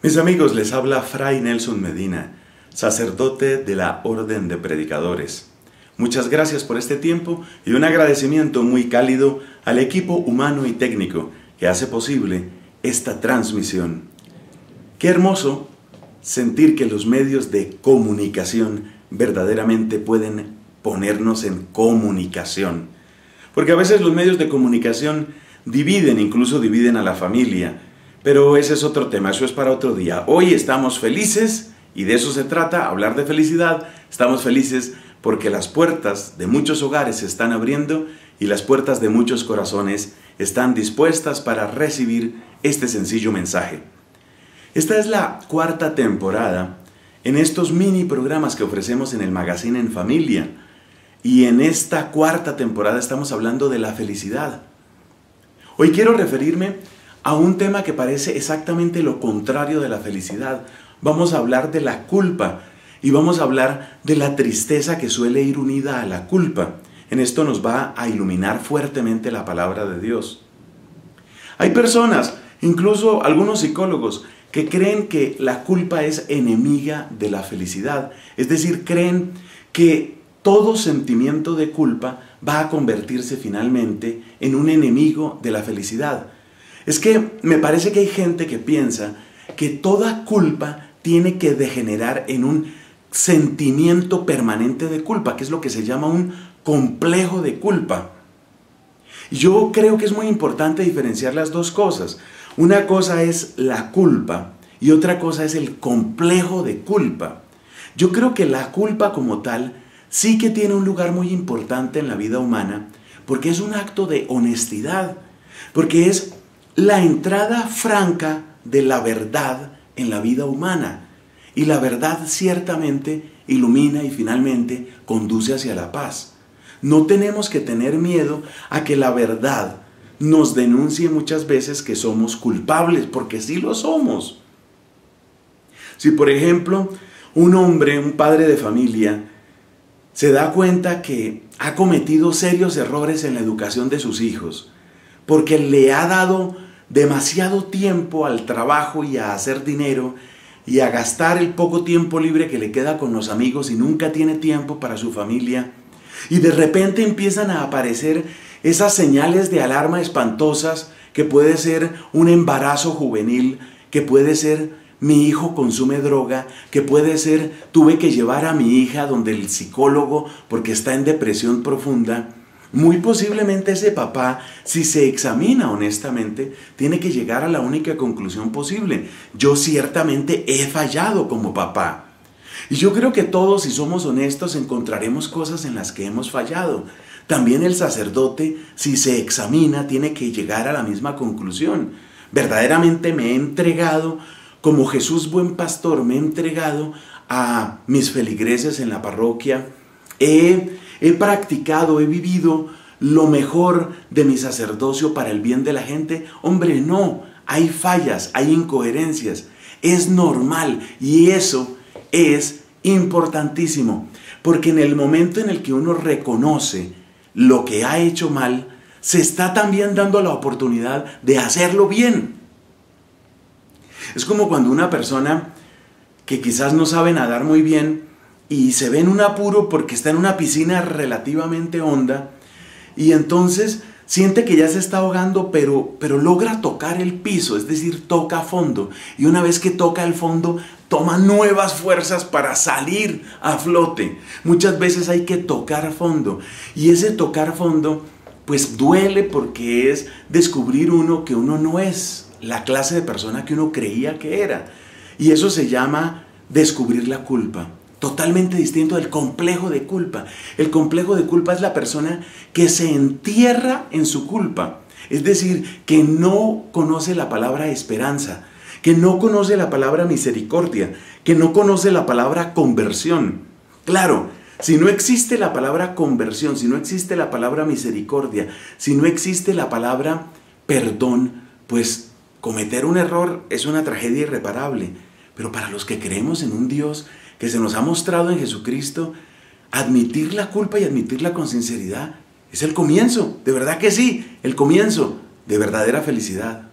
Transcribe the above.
Mis amigos, les habla Fray Nelson Medina, sacerdote de la Orden de Predicadores. Muchas gracias por este tiempo y un agradecimiento muy cálido al equipo humano y técnico que hace posible esta transmisión. Qué hermoso sentir que los medios de comunicación verdaderamente pueden ponernos en comunicación. Porque a veces los medios de comunicación dividen, incluso dividen a la familia, pero ese es otro tema, eso es para otro día. Hoy estamos felices y de eso se trata, hablar de felicidad. Estamos felices porque las puertas de muchos hogares se están abriendo y las puertas de muchos corazones están dispuestas para recibir este sencillo mensaje. Esta es la cuarta temporada en estos mini programas que ofrecemos en el Magazine en Familia. Y en esta cuarta temporada estamos hablando de la felicidad. Hoy quiero referirme a un tema que parece exactamente lo contrario de la felicidad. Vamos a hablar de la culpa y vamos a hablar de la tristeza que suele ir unida a la culpa. En esto nos va a iluminar fuertemente la palabra de Dios. Hay personas, incluso algunos psicólogos, que creen que la culpa es enemiga de la felicidad. Es decir, creen que todo sentimiento de culpa va a convertirse finalmente en un enemigo de la felicidad. Es que me parece que hay gente que piensa que toda culpa tiene que degenerar en un sentimiento permanente de culpa, que es lo que se llama un complejo de culpa. Yo creo que es muy importante diferenciar las dos cosas. Una cosa es la culpa y otra cosa es el complejo de culpa. Yo creo que la culpa como tal sí que tiene un lugar muy importante en la vida humana porque es un acto de honestidad, porque es la entrada franca de la verdad en la vida humana. Y la verdad ciertamente ilumina y finalmente conduce hacia la paz. No tenemos que tener miedo a que la verdad nos denuncie muchas veces que somos culpables, porque sí lo somos. Si por ejemplo un hombre, un padre de familia, se da cuenta que ha cometido serios errores en la educación de sus hijos, porque le ha dado demasiado tiempo al trabajo y a hacer dinero y a gastar el poco tiempo libre que le queda con los amigos y nunca tiene tiempo para su familia. Y de repente empiezan a aparecer esas señales de alarma espantosas que puede ser un embarazo juvenil, que puede ser mi hijo consume droga, que puede ser tuve que llevar a mi hija donde el psicólogo porque está en depresión profunda. Muy posiblemente ese papá, si se examina honestamente, tiene que llegar a la única conclusión posible. Yo ciertamente he fallado como papá. Y yo creo que todos, si somos honestos, encontraremos cosas en las que hemos fallado. También el sacerdote, si se examina, tiene que llegar a la misma conclusión. Verdaderamente me he entregado, como Jesús buen pastor, me he entregado a mis feligreses en la parroquia. He he practicado, he vivido lo mejor de mi sacerdocio para el bien de la gente. Hombre, no, hay fallas, hay incoherencias. Es normal y eso es importantísimo, porque en el momento en el que uno reconoce lo que ha hecho mal, se está también dando la oportunidad de hacerlo bien. Es como cuando una persona que quizás no sabe nadar muy bien, y se ve en un apuro porque está en una piscina relativamente honda y entonces siente que ya se está ahogando, pero, pero logra tocar el piso, es decir, toca fondo. Y una vez que toca el fondo, toma nuevas fuerzas para salir a flote. Muchas veces hay que tocar fondo. Y ese tocar fondo, pues duele porque es descubrir uno que uno no es la clase de persona que uno creía que era. Y eso se llama descubrir la culpa totalmente distinto del complejo de culpa. El complejo de culpa es la persona que se entierra en su culpa, es decir, que no conoce la palabra esperanza, que no conoce la palabra misericordia, que no conoce la palabra conversión. Claro, si no existe la palabra conversión, si no existe la palabra misericordia, si no existe la palabra perdón, pues cometer un error es una tragedia irreparable. Pero para los que creemos en un Dios que se nos ha mostrado en Jesucristo, admitir la culpa y admitirla con sinceridad es el comienzo, de verdad que sí, el comienzo de verdadera felicidad.